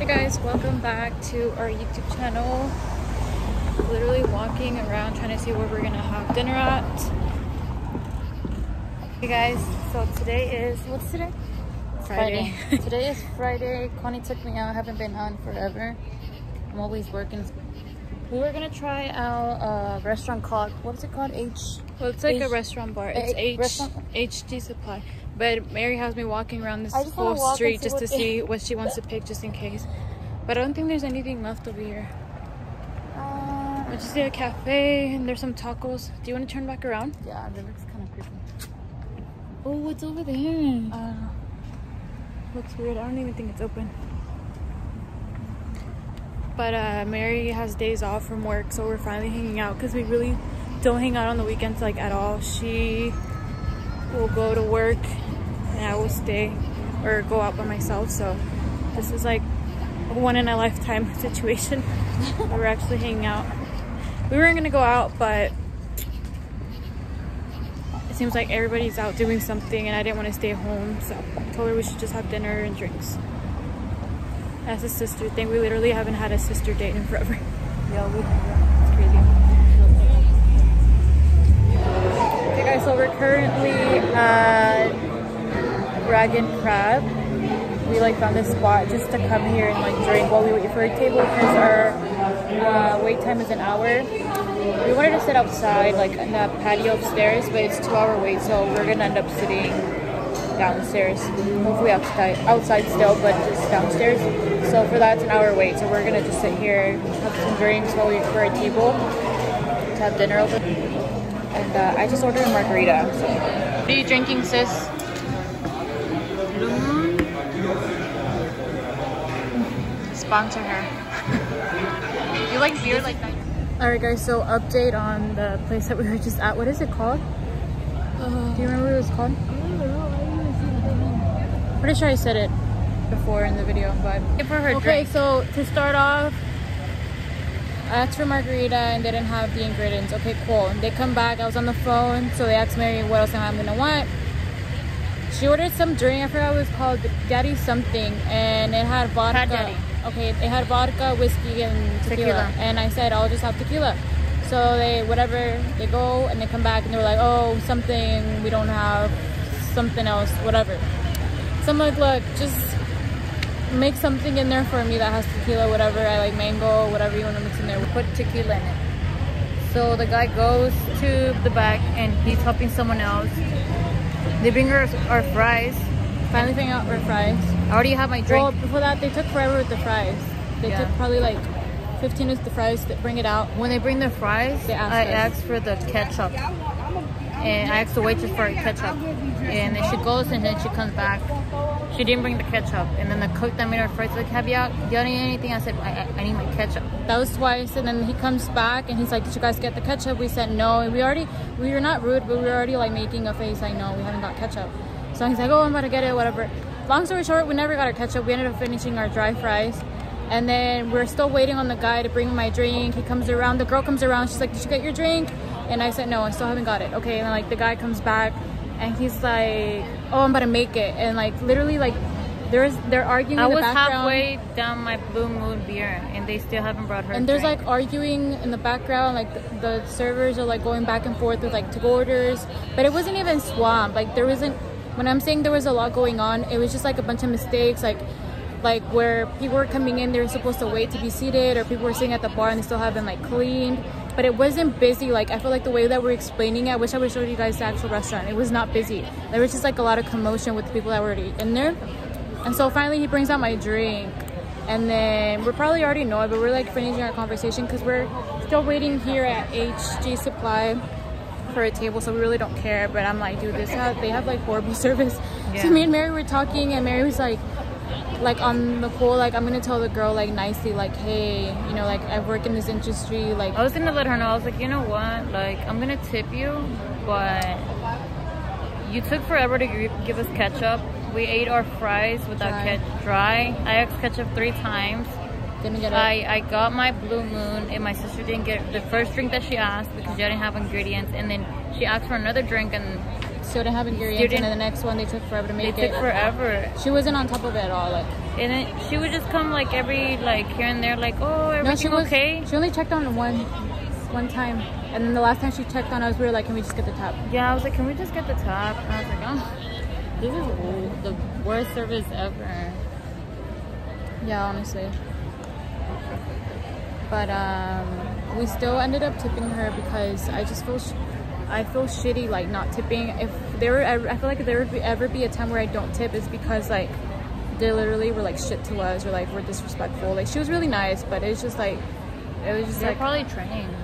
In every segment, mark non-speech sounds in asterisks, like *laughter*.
Hey guys, welcome back to our YouTube channel. Literally walking around trying to see where we're gonna have dinner at. Hey guys, so today is, what's today? Friday. *laughs* today is Friday. Connie took me out, I haven't been on forever. I'm always working. We were gonna try out a restaurant called, what's it called? H? Well, it's like H- a restaurant bar. It's H Supply. But Mary has me walking around this I just wanna whole street just to see *laughs* what she wants to pick, just in case. But I don't think there's anything left over here. Uh, I just see a cafe and there's some tacos. Do you want to turn back around? yeah, that looks kind of creepy. Oh, what's over there? Uh, Looks weird. I don't even think it's open. But uh, Mary has days off from work, so we're finally hanging out because we really don't hang out on the weekends like at all. She will go to work and I will stay or go out by myself. So this is like a one in a lifetime *laughs* situation. we're actually hanging out. We weren't gonna go out, but it seems like everybody's out doing something and I didn't want to stay home so I told her we should just have dinner and drinks. That's a sister thing. We literally haven't had a sister date in forever. *laughs* yeah, we It's crazy. Okay guys, so we're currently at Dragon Crab. We like found this spot just to come here and like drink while we wait for a table because our uh, wait time is an hour. We wanted to sit outside like in the patio upstairs, but it's two hour wait, so we're gonna end up sitting downstairs. Hopefully outside, outside still, but just downstairs. So for that, it's an hour wait. So we're gonna just sit here, have some drinks while we wait for a table to have dinner over. And uh, I just ordered a margarita. What are you drinking, sis? Sponsor her. you like beer like that? Alright guys, so update on the place that we were just at. What is it called? Do you remember what it was called? Pretty sure I said it before in the video, but for her okay, so to start off, I asked for margarita and they didn't have the ingredients. Okay, cool. And they come back, I was on the phone, so they asked Mary what else I'm gonna want. She ordered some drink, I forgot what it was called, Daddy something, and it had vodka. Daddy. Okay, they had vodka, whiskey, and tequila. Tequila. And I said, I'll just have tequila. So they, whatever, they go and they come back and they're like, oh, something, we don't have something else, whatever. So I'm like, look, just make something in there for me that has tequila, whatever. I like mango, whatever you want to mix in there. put tequila in it. So the guy goes to the back and he's helping someone else. They bring her our fries. Finally figuring out our fries. I already have my drink. Well, before that, they took forever with the fries. They Yeah. took probably like 15 minutes the fries to bring it out. when they bring the fries, I us. asked for the ketchup. And I asked the waitress for ketchup. And then she goes and then she comes back. She didn't bring the ketchup. And then the cook that made our fries like, have you, out, you got anything? I said, I, I, I need my ketchup. That was twice, and then he comes back and he's like, "Did you guys get the ketchup?" We said no, and we already we were not rude, but we were already like making a face like, "No, we haven't got ketchup." So he's like, "Oh, I'm about to get it, whatever." Long story short, we never got our ketchup. We ended up finishing our dry fries, and then we're still waiting on the guy to bring my drink. He comes around, the girl comes around. She's like, "Did you get your drink?" And I said, "No, I still haven't got it." Okay, and then like the guy comes back, and he's like, "Oh, I'm about to make it," and like literally like. There's, they're arguing I in the was halfway down my Blue Moon beer and they still haven't brought her and there's drink. like arguing in the background like the, the servers are like going back and forth with like to go orders but it wasn't even swamp like there wasn't when i'm saying there was a lot going on it was just like a bunch of mistakes like like where people were coming in they were supposed to wait to be seated or people were sitting at the bar and they still haven't like cleaned. But it wasn't busy like i feel like the way that we're explaining it i wish i would show you guys the actual restaurant. It was not busy. There was just like a lot of commotion with the people that were already in there. And so finally he brings out my drink. And then we're probably already it, but we're like finishing our conversation because we're still waiting here at HG Supply for a table, so we really don't care. But I'm like, dude, this have, they have like horrible *laughs* service. Yeah. So me and Mary were talking, and Mary was like, like on the pool, like I'm gonna tell the girl like nicely, like, hey, you know, like I work in this industry, like I was gonna let her know. I was like, you know what? Like, I'm gonna tip you, but you took forever to give us ketchup. We ate our fries without ketchup dry. I asked ketchup three times. Didn't get it. I, I got my blue moon and my sister didn't get the first drink that she asked because she didn't have ingredients and then she asked for another drink and Still didn't have ingredients, and didn't- then the next one they took forever to make it make took forever. She wasn't on top of it at all. Like And then she would just come like every like here and there, like, oh, everything No, she was okay? She only checked on one, one time, and then the last time she checked on us, we were like, "Can we just get the top?" Yeah, I was like, can we just get the top? And I was like, oh, this is the worst service ever. Yeah, honestly. But um, we still ended up tipping her because I just feel, sh- I feel shitty like not tipping. If there were, ever, I feel like if there would be, ever be a time where I don't tip, it's because like they literally were like shit to us or like we're disrespectful. Like she was really nice, but it's just like it was just They're like probably trained.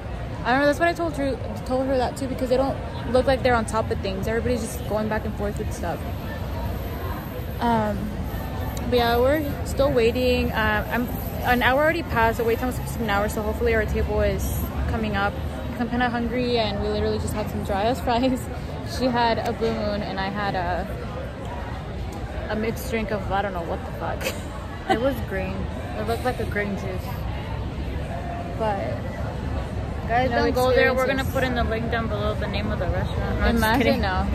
I don't know. That's what I told her. Told her that too because they don't look like they're on top of things. Everybody's just going back and forth with stuff. Um, but yeah, we're still waiting. Um, I'm an hour already passed. The wait time was supposed to be an hour, so hopefully our table is coming up. I'm kind of hungry, and we literally just had some dry ass *laughs* fries. She had a blue moon, and I had a a mixed drink of I don't know what the fuck. *laughs* It was green. It looked like a green juice. but Guys, No don't go there. We're gonna put in the link down below the name of the restaurant. No, I'm Imagine kidding. no.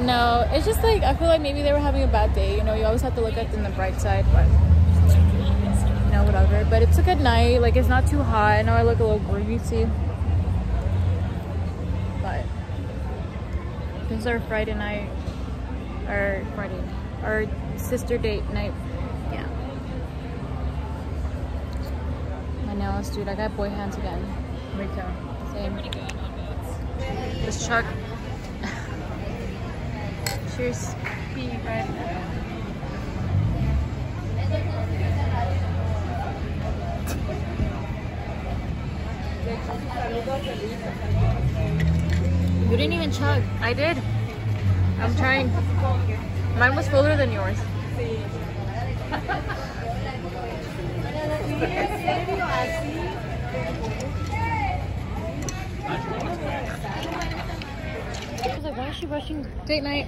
No, it's just like I feel like maybe they were having a bad day. You know, you always have to look at them the bright side, but know, whatever. But it's a good night. Like it's not too hot. I know I look a little greasy, but this is our Friday night, our Friday, our sister date night. Yeah. My nails, dude. I got boy hands again. Me too. Same. Let's chug. *laughs* Cheers. Pee right now. You didn't even chug. I did. I'm trying. Mine was fuller than yours. I was like, why is she rushing Date night.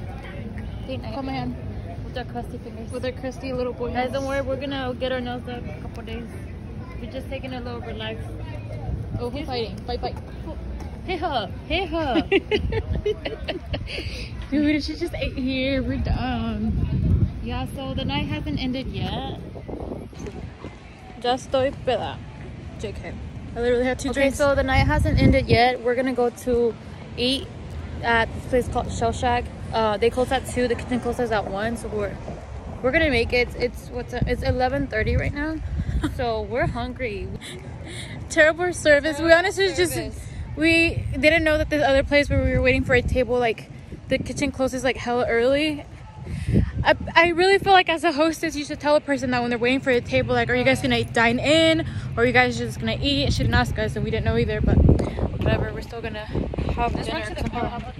date night Hold my hand. with our crusty fingers? With our crusty little boy. Guys, don't worry. We're gonna get our nails done in a couple days. We're just taking a little relax. Oh, who's fighting? Fight, fight. Hey her, hey her. *laughs* Dude, she just ate here. We're done. yeah. So the night hasn't ended yet. Ya estoy peda. JK. I literally had two Okay, drinks. so the night hasn't ended yet. We're gonna go to eat at this place called Shell Shack. Uh, they close at two. The kitchen closes at one. So we're we're gonna make it. It's what's it? it's eleven thirty right now. So we're hungry. terrible service. we honestly just we didn't know that this other place where we were waiting for a table, like the kitchen closes like hella early. I, I really feel like as a hostess, you should tell a person that when they're waiting for a table, like, are you guys gonna dine in or are you guys just gonna eat? She didn't ask us, and we didn't know either. But whatever, we're still gonna have Let's dinner.